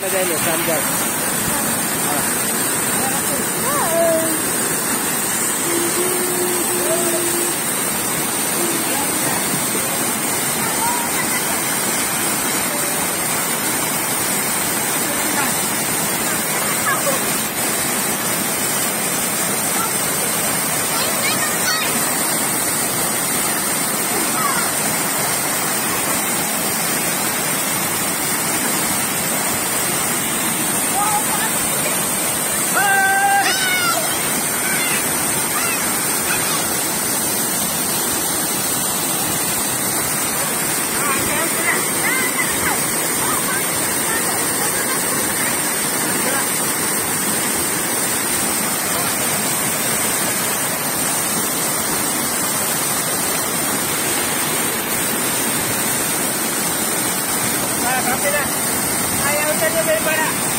那边有三个 Ayaw sa nyo may para.